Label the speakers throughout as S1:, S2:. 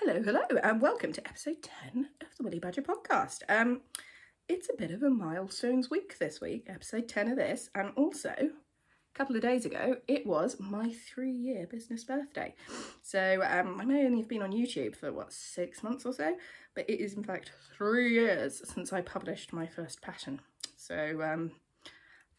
S1: Hello, hello, and welcome to episode 10 of the Woolly Badger podcast. Um, it's a bit of a milestones week this week, episode 10 of this, and also a couple of days ago, it was my three year business birthday. So um, I may only have been on YouTube for what, six months or so, but it is in fact three years since I published my first pattern. So um,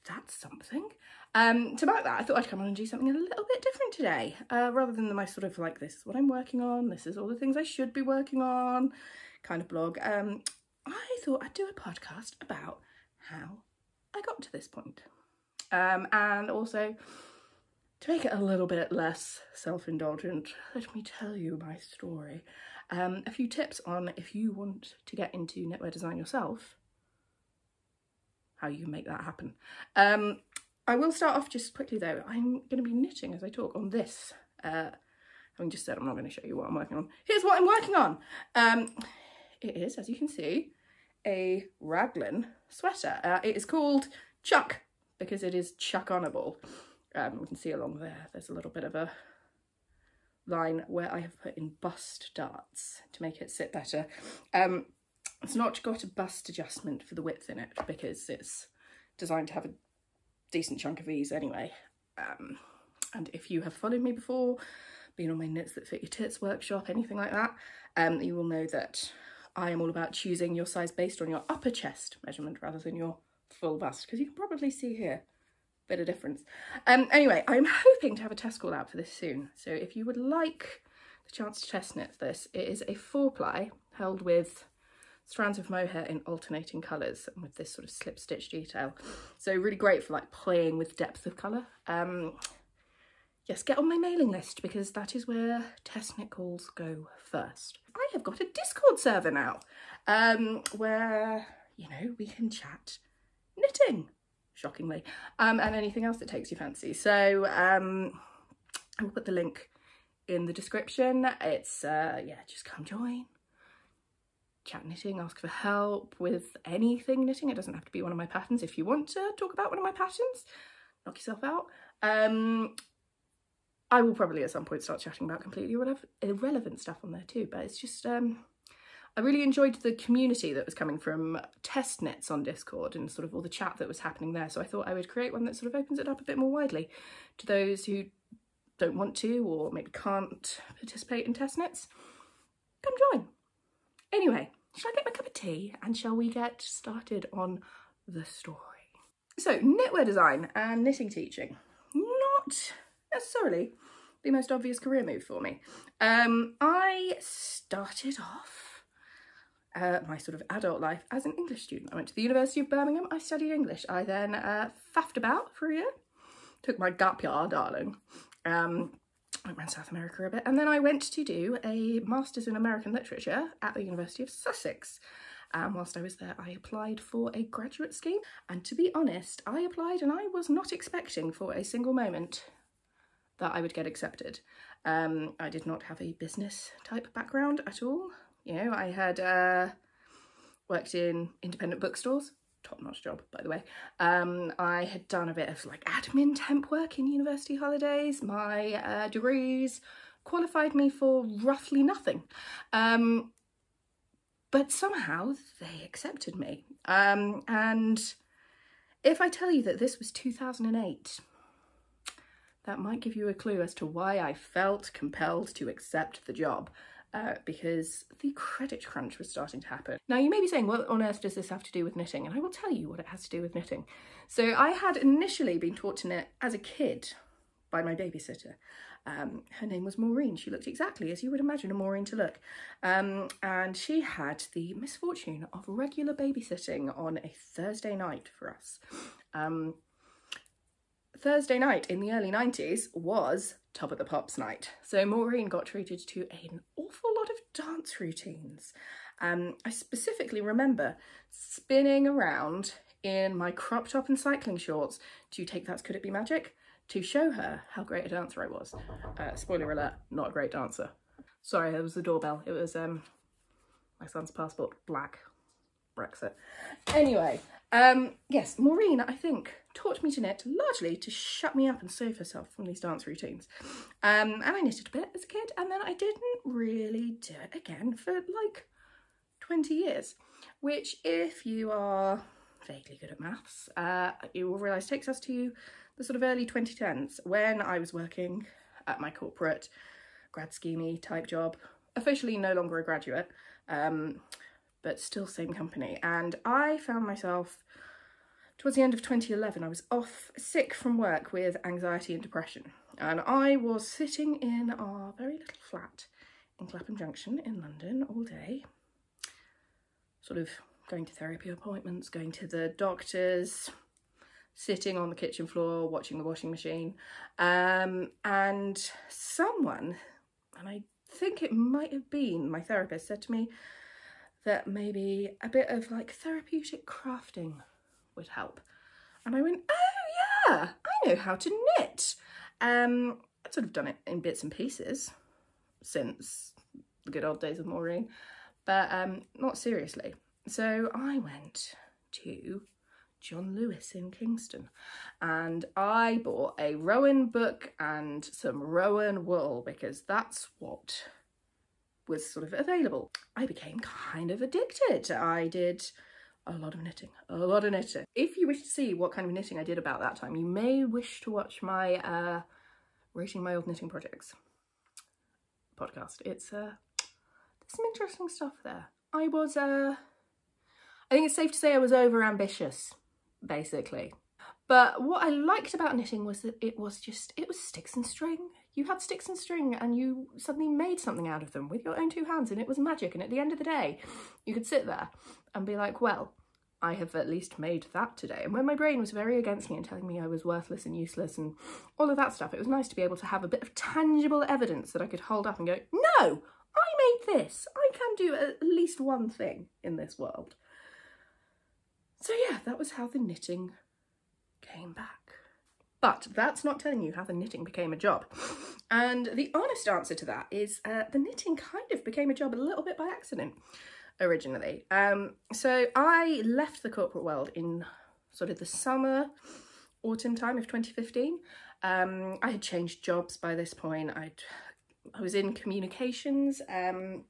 S1: that's something. Um, to mark that, I thought I'd come on and do something a little bit different today, uh, rather than my sort of like, this is what I'm working on, this is all the things I should be working on kind of blog. Um, I thought I'd do a podcast about how I got to this point. Um, and also, to make it a little bit less self-indulgent, let me tell you my story. Um, a few tips on if you want to get into knitwear design yourself, how you make that happen. Um, I will start off just quickly though. I'm going to be knitting as I talk on this. Uh, having just said I'm not going to show you what I'm working on. Here's what I'm working on. Um, it is, as you can see, a raglan sweater. Uh, it is called Chuck because it is chuck-onable. Um, you can see along there, there's a little bit of a line where I have put in bust darts to make it sit better. Um, it's not got a bust adjustment for the width in it because it's designed to have a decent chunk of ease anyway. Um, and if you have followed me before, been on my Knits That Fit Your Tits workshop, anything like that, um, you will know that I am all about choosing your size based on your upper chest measurement rather than your full bust, because you can probably see here a bit of difference. Um, anyway, I'm hoping to have a test call out for this soon. So if you would like the chance to test knit this, it is a four ply held with strands of mohair in alternating colours with this sort of slip stitch detail. So really great for like playing with depth of colour. Um, yes, get on my mailing list because that is where test knit calls go first. I have got a Discord server now um, where, you know, we can chat knitting, shockingly, um, and anything else that takes your fancy. So um, I will put the link in the description. It's, uh, yeah, just come join chat knitting, ask for help with anything knitting. It doesn't have to be one of my patterns. If you want to talk about one of my patterns, knock yourself out. Um, I will probably at some point start chatting about completely irrelevant stuff on there too, but it's just, um, I really enjoyed the community that was coming from test knits on Discord and sort of all the chat that was happening there. So I thought I would create one that sort of opens it up a bit more widely to those who don't want to or maybe can't participate in test knits. Come join. Anyway, shall I get my cup of tea and shall we get started on the story? So, knitwear design and knitting teaching. Not necessarily the most obvious career move for me. Um, I started off uh, my sort of adult life as an English student. I went to the University of Birmingham, I studied English. I then uh, faffed about for a year, took my gap year, darling. Um, went around South America a bit, and then I went to do a Masters in American Literature at the University of Sussex. And whilst I was there, I applied for a graduate scheme. And to be honest, I applied and I was not expecting for a single moment that I would get accepted. Um, I did not have a business type background at all. You know, I had uh, worked in independent bookstores, top-notch job, by the way. Um, I had done a bit of like admin temp work in university holidays. My uh, degrees qualified me for roughly nothing. Um, but somehow they accepted me. Um, and if I tell you that this was 2008, that might give you a clue as to why I felt compelled to accept the job uh, because the credit crunch was starting to happen. Now you may be saying, what on earth does this have to do with knitting? And I will tell you what it has to do with knitting. So I had initially been taught to knit as a kid by my babysitter. Um, her name was Maureen. She looked exactly as you would imagine a Maureen to look. Um, and she had the misfortune of regular babysitting on a Thursday night for us. Um, Thursday night in the early 90s was Top of the Pops night. So Maureen got treated to an awful lot of dance routines. Um, I specifically remember spinning around in my crop top and cycling shorts to Take That's Could It Be Magic to show her how great a dancer I was. Uh, spoiler alert, not a great dancer. Sorry, it was the doorbell. It was um, my son's passport, black, Brexit. Anyway, Um, yes, Maureen, I think, taught me to knit largely to shut me up and save herself from these dance routines. Um, and I knitted a bit as a kid, and then I didn't really do it again for like 20 years, which if you are vaguely good at maths, uh, you will realise takes us to the sort of early 2010s when I was working at my corporate grad scheme type job, officially no longer a graduate, um, but still same company. And I found myself towards the end of 2011, I was off sick from work with anxiety and depression. And I was sitting in our very little flat in Clapham Junction in London all day, sort of going to therapy appointments, going to the doctors, sitting on the kitchen floor, watching the washing machine. Um, and someone, and I think it might have been my therapist, said to me that maybe a bit of like therapeutic crafting would help. And I went, oh yeah, I know how to knit. Um, I've sort of done it in bits and pieces since the good old days of Maureen, but um, not seriously. So I went to John Lewis in Kingston and I bought a Rowan book and some Rowan wool because that's what was sort of available. I became kind of addicted. I did a lot of knitting, a lot of knitting. If you wish to see what kind of knitting I did about that time, you may wish to watch my uh, Rating My Old Knitting Projects podcast. It's, uh, there's some interesting stuff there. I was, uh, I think it's safe to say I was over ambitious, basically. But what I liked about knitting was that it was just, it was sticks and string. You had sticks and string and you suddenly made something out of them with your own two hands and it was magic. And at the end of the day, you could sit there and be like, well, I have at least made that today. And when my brain was very against me and telling me I was worthless and useless and all of that stuff, it was nice to be able to have a bit of tangible evidence that I could hold up and go, no, I made this. I can do at least one thing in this world. So yeah, that was how the knitting came back. But that's not telling you how the knitting became a job. And the honest answer to that is uh, the knitting kind of became a job a little bit by accident originally. Um, so I left the corporate world in sort of the summer, autumn time of 2015. Um, I had changed jobs by this point. I'd, I was in communications. Um,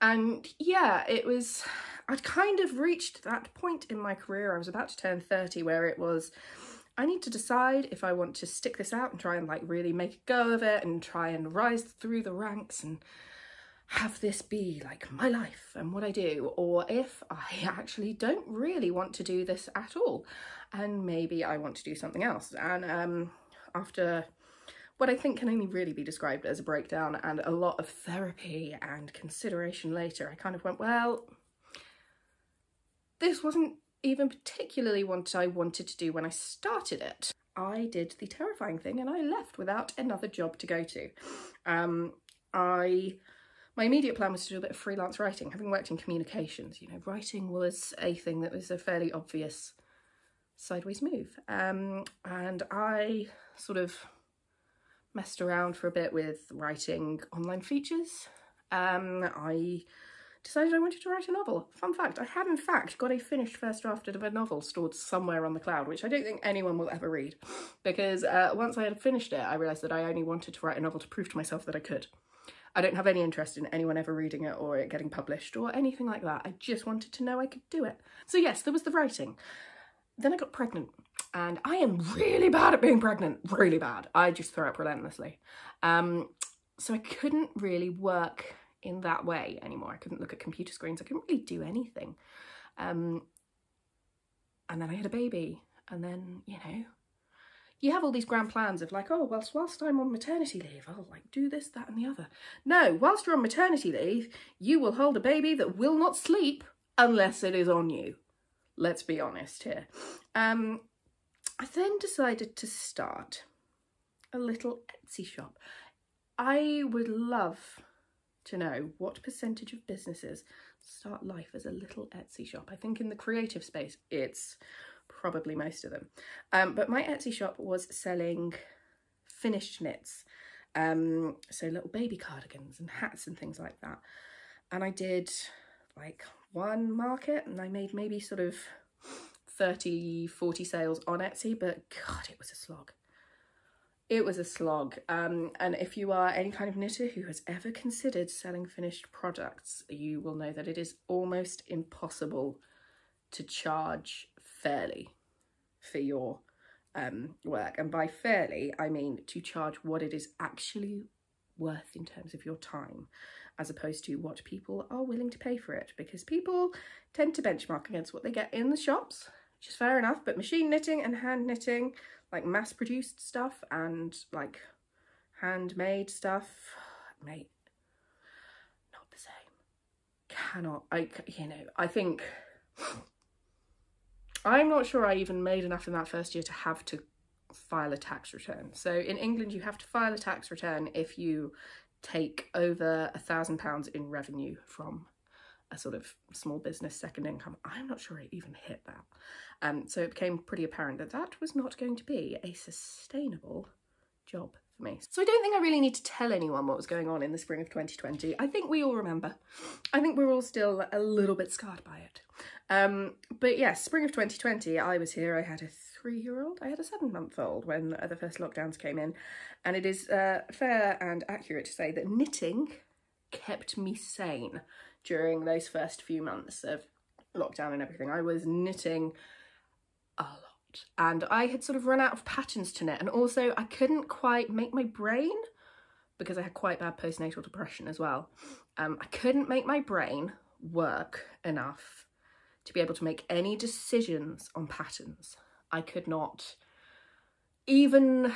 S1: and yeah, it was, I'd kind of reached that point in my career. I was about to turn 30 where it was, I need to decide if I want to stick this out and try and like really make a go of it and try and rise through the ranks and have this be like my life and what I do, or if I actually don't really want to do this at all, and maybe I want to do something else. And um, after what I think can only really be described as a breakdown and a lot of therapy and consideration later, I kind of went, well, this wasn't even particularly what I wanted to do when I started it. I did the terrifying thing and I left without another job to go to. Um, I my immediate plan was to do a bit of freelance writing. Having worked in communications, you know, writing was a thing that was a fairly obvious sideways move. Um, and I sort of messed around for a bit with writing online features. Um, I decided I wanted to write a novel. Fun fact, I had in fact got a finished first draft of a novel stored somewhere on the cloud, which I don't think anyone will ever read. Because uh, once I had finished it, I realised that I only wanted to write a novel to prove to myself that I could. I don't have any interest in anyone ever reading it or it getting published or anything like that. I just wanted to know I could do it. So yes, there was the writing. Then I got pregnant and I am really bad at being pregnant, really bad. I just throw up relentlessly. Um, so I couldn't really work in that way anymore. I couldn't look at computer screens. I couldn't really do anything. Um, and then I had a baby and then, you know, you have all these grand plans of like, oh, whilst, whilst I'm on maternity leave, I'll like do this, that and the other. No, whilst you're on maternity leave, you will hold a baby that will not sleep unless it is on you. Let's be honest here. Um, I then decided to start a little Etsy shop. I would love to know what percentage of businesses start life as a little Etsy shop. I think in the creative space, it's probably most of them. Um, but my Etsy shop was selling finished knits, um, so little baby cardigans and hats and things like that. And I did like one market and I made maybe sort of 30, 40 sales on Etsy, but God, it was a slog. It was a slog. Um, and if you are any kind of knitter who has ever considered selling finished products, you will know that it is almost impossible to charge fairly for your um, work. And by fairly, I mean to charge what it is actually worth in terms of your time, as opposed to what people are willing to pay for it. Because people tend to benchmark against what they get in the shops, which is fair enough, but machine knitting and hand knitting like mass produced stuff and like handmade stuff, mate, not the same. Cannot, I, you know, I think, I'm not sure I even made enough in that first year to have to file a tax return. So in England, you have to file a tax return if you take over a thousand pounds in revenue from a sort of small business second income. I'm not sure I even hit that. Um, so it became pretty apparent that that was not going to be a sustainable job for me. So I don't think I really need to tell anyone what was going on in the spring of 2020. I think we all remember. I think we're all still a little bit scarred by it. Um, but yes, spring of 2020, I was here. I had a three-year-old. I had a seven-month-old when the first lockdowns came in. And it is uh, fair and accurate to say that knitting kept me sane during those first few months of lockdown and everything. I was knitting a lot and I had sort of run out of patterns to knit and also I couldn't quite make my brain because I had quite bad postnatal depression as well. Um, I couldn't make my brain work enough to be able to make any decisions on patterns. I could not even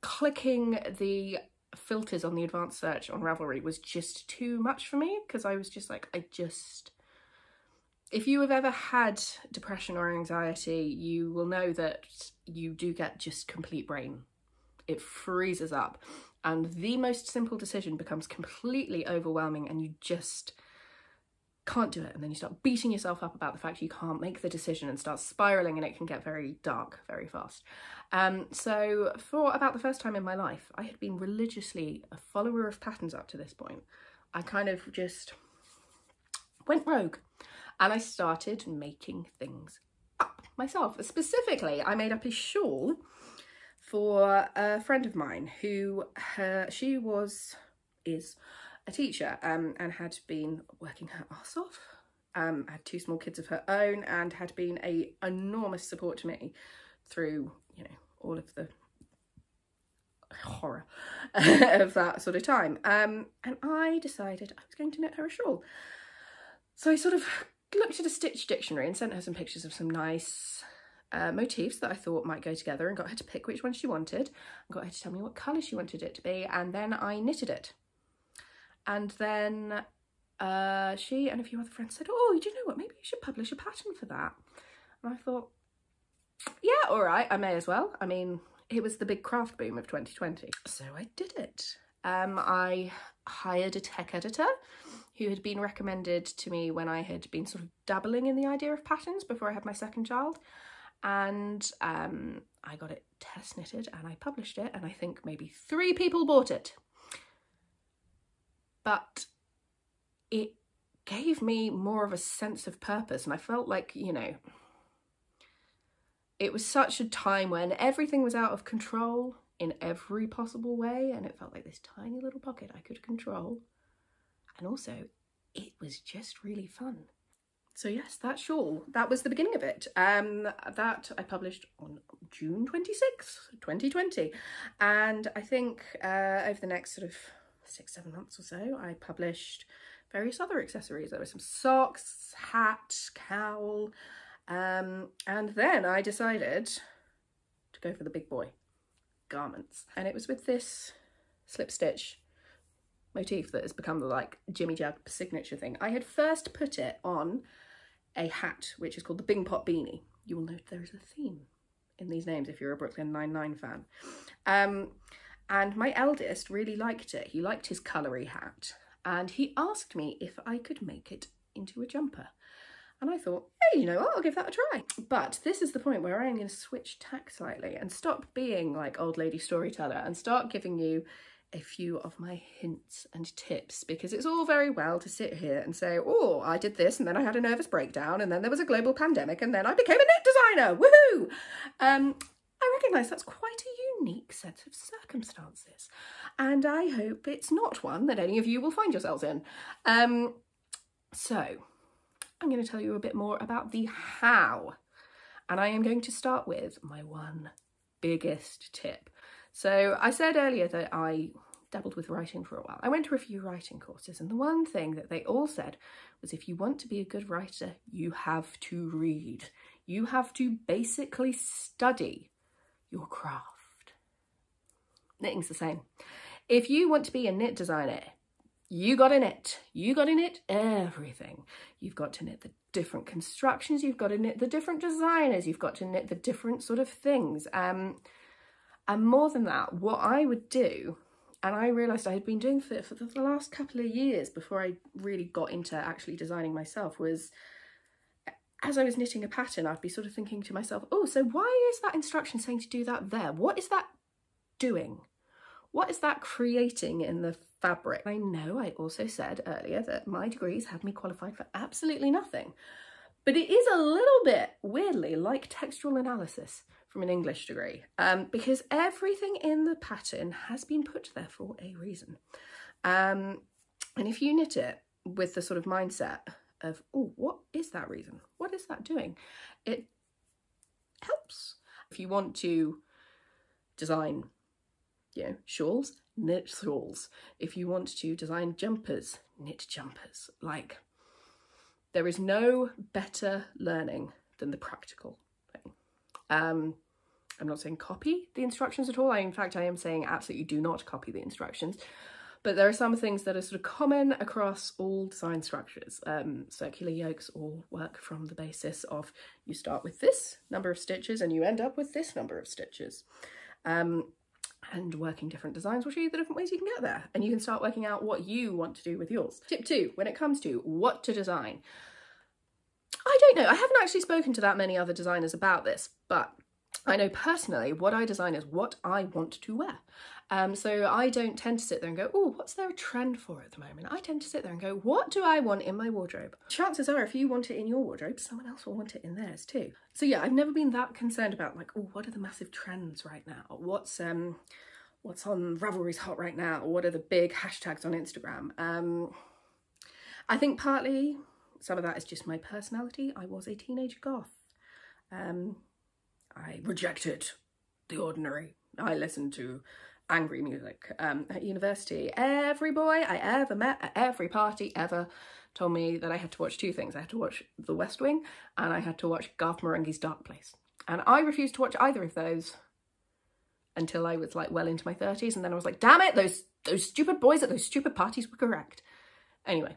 S1: clicking the filters on the advanced search on Ravelry was just too much for me because I was just like, I just... If you have ever had depression or anxiety, you will know that you do get just complete brain. It freezes up and the most simple decision becomes completely overwhelming and you just can't do it and then you start beating yourself up about the fact you can't make the decision and start spiraling and it can get very dark very fast. Um, so for about the first time in my life, I had been religiously a follower of patterns up to this point. I kind of just went rogue and I started making things up myself. Specifically, I made up a shawl for a friend of mine who her, she was, is a teacher um, and had been working her ass off, um, had two small kids of her own and had been a enormous support to me through, you know, all of the horror of that sort of time. Um, and I decided I was going to knit her a shawl. So I sort of looked at a stitch dictionary and sent her some pictures of some nice uh, motifs that I thought might go together and got her to pick which one she wanted and got her to tell me what colour she wanted it to be and then I knitted it. And then uh, she and a few other friends said, oh, do you know what, maybe you should publish a pattern for that. And I thought, yeah, all right, I may as well. I mean, it was the big craft boom of 2020. So I did it. Um, I hired a tech editor who had been recommended to me when I had been sort of dabbling in the idea of patterns before I had my second child. And um, I got it test knitted and I published it and I think maybe three people bought it but it gave me more of a sense of purpose and I felt like, you know, it was such a time when everything was out of control in every possible way and it felt like this tiny little pocket I could control and also it was just really fun. So yes, that shawl, that was the beginning of it. Um, that I published on June 26th, 2020. And I think uh, over the next sort of six, seven months or so, I published various other accessories. There were some socks, hat, cowl, um, and then I decided to go for the big boy garments. And it was with this slip stitch motif that has become the like Jimmy Jab signature thing. I had first put it on a hat, which is called the Bingpot Beanie. You will note there is a theme in these names if you're a Brooklyn Nine-Nine fan. Um, and my eldest really liked it. He liked his colory hat and he asked me if I could make it into a jumper. And I thought, hey, you know what, I'll give that a try. But this is the point where I'm going to switch tack slightly and stop being like old lady storyteller and start giving you a few of my hints and tips because it's all very well to sit here and say, oh, I did this and then I had a nervous breakdown and then there was a global pandemic and then I became a knit designer, woohoo! Um, I recognise that's quite a unique set of circumstances and I hope it's not one that any of you will find yourselves in. Um, so I'm going to tell you a bit more about the how and I am going to start with my one biggest tip. So I said earlier that I dabbled with writing for a while. I went to a few writing courses and the one thing that they all said was if you want to be a good writer, you have to read. You have to basically study your craft. Knitting's the same. If you want to be a knit designer, you got to knit. You got to knit everything. You've got to knit the different constructions. You've got to knit the different designers. You've got to knit the different sort of things. Um, and more than that, what I would do, and I realised I had been doing for, for the last couple of years before I really got into actually designing myself, was as I was knitting a pattern, I'd be sort of thinking to myself, oh, so why is that instruction saying to do that there? What is that doing? What is that creating in the fabric? I know I also said earlier that my degrees have me qualified for absolutely nothing, but it is a little bit weirdly like textual analysis from an English degree um, because everything in the pattern has been put there for a reason. Um, and if you knit it with the sort of mindset of, oh, what is that reason? What is that doing? It helps. If you want to design, you know, shawls, knit shawls. If you want to design jumpers, knit jumpers. Like, there is no better learning than the practical thing. Um, I'm not saying copy the instructions at all. I, in fact, I am saying absolutely do not copy the instructions. But there are some things that are sort of common across all design structures. Um, circular yokes all work from the basis of you start with this number of stitches and you end up with this number of stitches. Um, and working different designs will show you the different ways you can get there. And you can start working out what you want to do with yours. Tip two, when it comes to what to design. I don't know, I haven't actually spoken to that many other designers about this, but I know personally what I design is what I want to wear. Um, so I don't tend to sit there and go, oh, what's there a trend for at the moment? I tend to sit there and go, what do I want in my wardrobe? Chances are if you want it in your wardrobe, someone else will want it in theirs too. So yeah, I've never been that concerned about like, oh, what are the massive trends right now? What's um, what's on Ravelry's hot right now? Or what are the big hashtags on Instagram? Um, I think partly some of that is just my personality. I was a teenage goth. Um, I rejected the ordinary. I listened to angry music um, at university. Every boy I ever met at every party ever told me that I had to watch two things. I had to watch The West Wing and I had to watch Garth Marenghi's Dark Place. And I refused to watch either of those until I was like well into my 30s and then I was like, damn it, those those stupid boys at those stupid parties were correct. Anyway,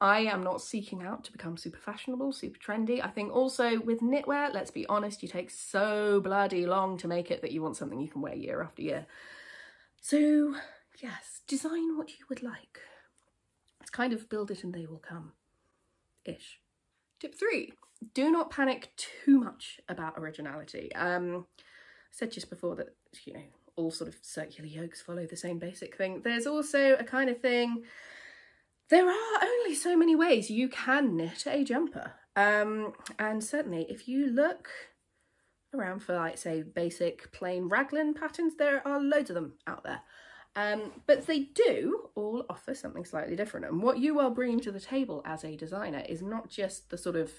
S1: I am not seeking out to become super fashionable, super trendy. I think also with knitwear, let's be honest, you take so bloody long to make it that you want something you can wear year after year. So yes, design what you would like. It's kind of build it and they will come, ish. Tip three, do not panic too much about originality. Um, I said just before that, you know, all sort of circular yokes follow the same basic thing. There's also a kind of thing there are only so many ways you can knit a jumper. Um, and certainly if you look around for like say basic plain raglan patterns, there are loads of them out there. Um, but they do all offer something slightly different. And what you are bringing to the table as a designer is not just the sort of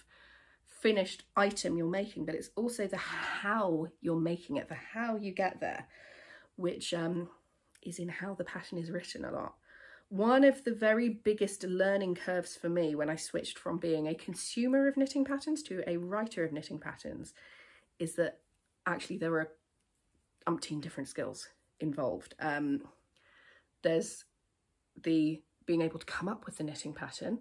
S1: finished item you're making, but it's also the how you're making it, the how you get there, which um, is in how the pattern is written a lot. One of the very biggest learning curves for me when I switched from being a consumer of knitting patterns to a writer of knitting patterns is that actually there are umpteen different skills involved. Um, there's the being able to come up with the knitting pattern,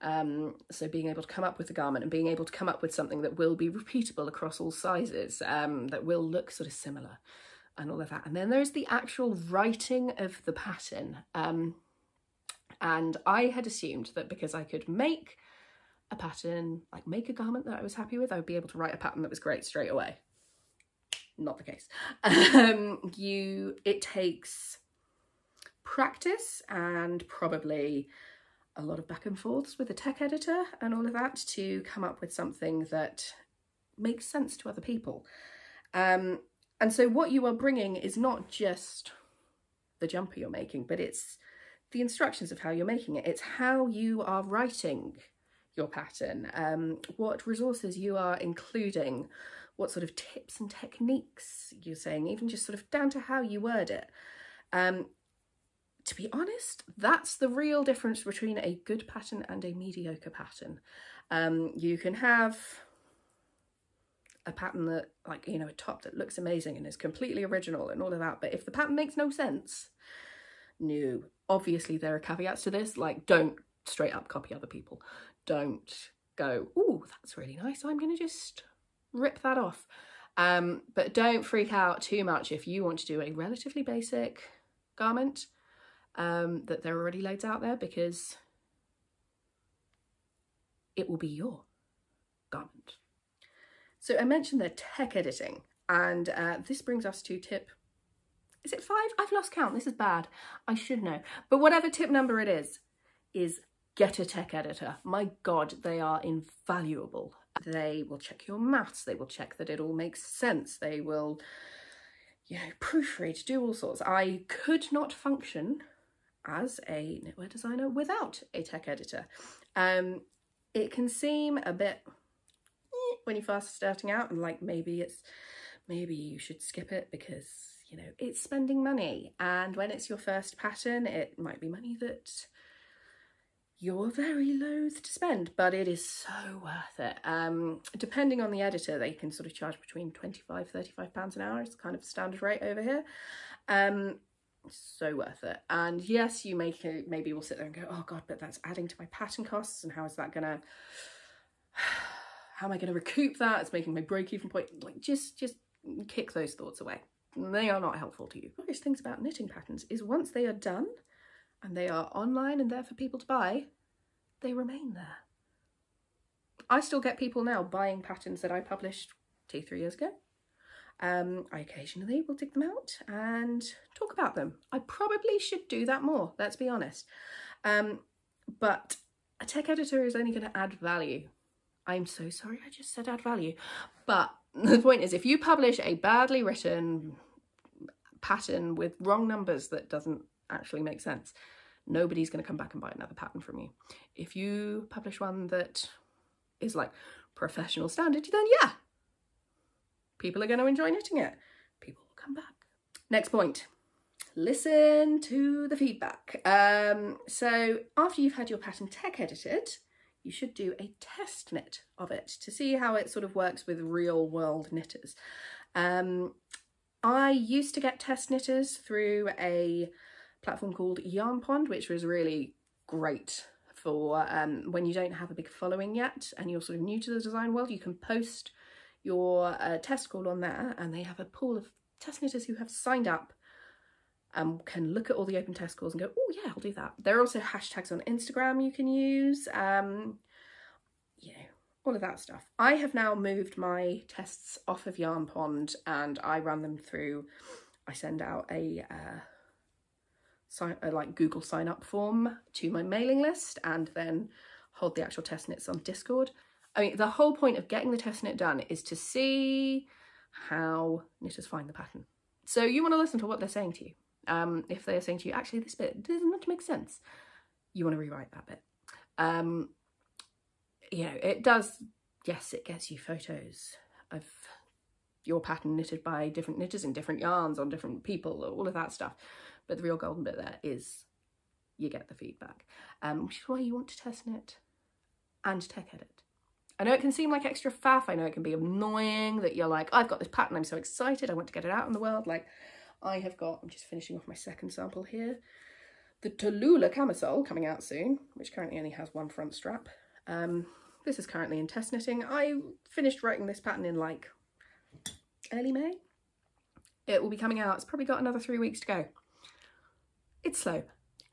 S1: um, so being able to come up with the garment and being able to come up with something that will be repeatable across all sizes, um, that will look sort of similar and all of that. And then there's the actual writing of the pattern. Um, and I had assumed that because I could make a pattern, like make a garment that I was happy with, I would be able to write a pattern that was great straight away. Not the case. Um, you, it takes practice and probably a lot of back and forths with the tech editor and all of that to come up with something that makes sense to other people. Um, and so what you are bringing is not just the jumper you're making, but it's the instructions of how you're making it. It's how you are writing your pattern, um, what resources you are including, what sort of tips and techniques you're saying, even just sort of down to how you word it. Um, to be honest, that's the real difference between a good pattern and a mediocre pattern. Um, you can have a pattern that like you know a top that looks amazing and is completely original and all of that but if the pattern makes no sense no obviously there are caveats to this like don't straight up copy other people. Don't go oh that's really nice i'm gonna just rip that off. Um but don't freak out too much if you want to do a relatively basic garment um that there are already loads out there because it will be your garment. So I mentioned the tech editing, and uh, this brings us to tip, is it five? I've lost count, this is bad. I should know. But whatever tip number it is, is get a tech editor. My God, they are invaluable. They will check your maths, they will check that it all makes sense, they will, you know, proofread, do all sorts. I could not function as a knitwear designer without a tech editor. Um, it can seem a bit when you're first starting out and like maybe it's maybe you should skip it because you know it's spending money and when it's your first pattern it might be money that you're very loath to spend but it is so worth it um depending on the editor they can sort of charge between 25 35 pounds an hour it's kind of standard rate over here um so worth it and yes you make it maybe we'll sit there and go oh god but that's adding to my pattern costs and how is that gonna how am I to recoup that? It's making my break-even point. Like, just, just kick those thoughts away. They are not helpful to you. Biggest things about knitting patterns is once they are done and they are online and there for people to buy, they remain there. I still get people now buying patterns that I published two, three years ago. Um, I occasionally will dig them out and talk about them. I probably should do that more, let's be honest. Um, but a tech editor is only going to add value I'm so sorry I just said add value. But the point is, if you publish a badly written pattern with wrong numbers that doesn't actually make sense, nobody's going to come back and buy another pattern from you. If you publish one that is like professional standard, then yeah, people are going to enjoy knitting it. People will come back. Next point. Listen to the feedback. Um, so after you've had your pattern tech edited, you should do a test knit of it to see how it sort of works with real world knitters. Um, I used to get test knitters through a platform called Yarnpond, which was really great for um, when you don't have a big following yet and you're sort of new to the design world, you can post your uh, test call on there and they have a pool of test knitters who have signed up um, can look at all the open test calls and go, oh yeah, I'll do that. There are also hashtags on Instagram you can use, um, you know, all of that stuff. I have now moved my tests off of Yarnpond and I run them through, I send out a, uh, sign, a like Google sign up form to my mailing list and then hold the actual test knits on Discord. I mean, the whole point of getting the test knit done is to see how knitters find the pattern. So you want to listen to what they're saying to you um, if they're saying to you, actually, this bit does not make sense, you want to rewrite that bit. Um, you know, it does, yes, it gets you photos of your pattern knitted by different knitters in different yarns on different people, all of that stuff. But the real golden bit there is you get the feedback, um, which is why you want to test knit and tech edit. I know it can seem like extra faff. I know it can be annoying that you're like, I've got this pattern, I'm so excited, I want to get it out in the world. Like, I have got, I'm just finishing off my second sample here, the Tallulah camisole coming out soon, which currently only has one front strap. Um, this is currently in test knitting. I finished writing this pattern in like early May. It will be coming out. It's probably got another three weeks to go. It's slow.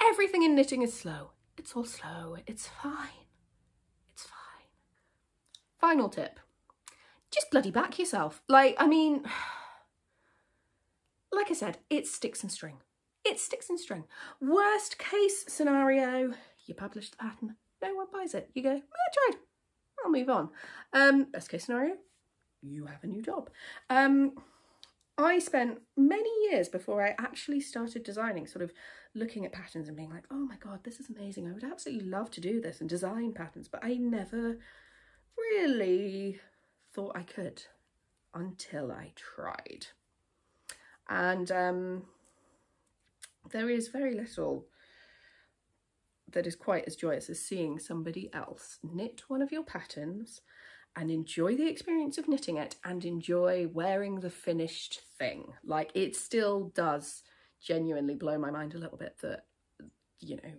S1: Everything in knitting is slow. It's all slow. It's fine. It's fine. Final tip. Just bloody back yourself. Like, I mean like I said, it's sticks and string. it sticks and string. Worst case scenario, you publish the pattern, no one buys it. You go, I tried, I'll move on. Um, best case scenario, you have a new job. Um, I spent many years before I actually started designing, sort of looking at patterns and being like, oh my God, this is amazing. I would absolutely love to do this and design patterns, but I never really thought I could until I tried. And um, there is very little that is quite as joyous as seeing somebody else knit one of your patterns and enjoy the experience of knitting it and enjoy wearing the finished thing. Like it still does genuinely blow my mind a little bit that, you know,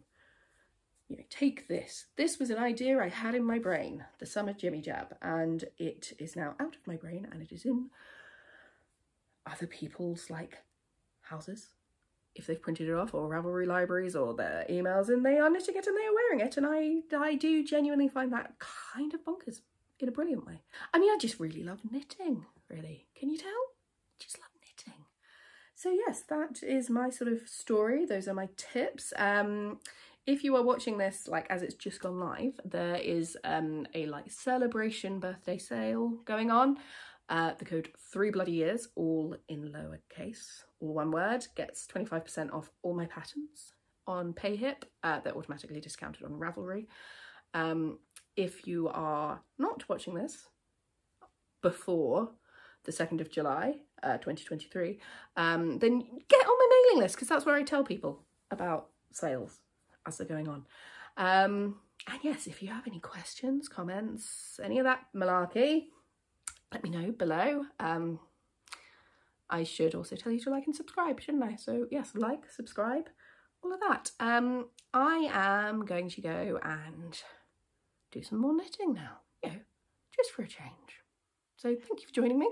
S1: you know, take this. This was an idea I had in my brain, the summer jimmy jab, and it is now out of my brain and it is in other people's like houses if they've printed it off or Ravelry libraries or their emails and they are knitting it and they are wearing it and I I do genuinely find that kind of bonkers in a brilliant way. I mean I just really love knitting really can you tell? Just love knitting. So yes that is my sort of story those are my tips. Um, if you are watching this like as it's just gone live there is um, a like celebration birthday sale going on uh, the code three bloody years, all in lowercase, all one word, gets 25% off all my patterns on PayHip. Uh, they're automatically discounted on Ravelry. Um, if you are not watching this before the 2nd of July, uh, 2023, um, then get on my mailing list because that's where I tell people about sales as they're going on. Um, and yes, if you have any questions, comments, any of that malarkey, let me know below. Um, I should also tell you to like and subscribe, shouldn't I? So yes, like, subscribe, all of that. Um, I am going to go and do some more knitting now, you know, just for a change. So thank you for joining me.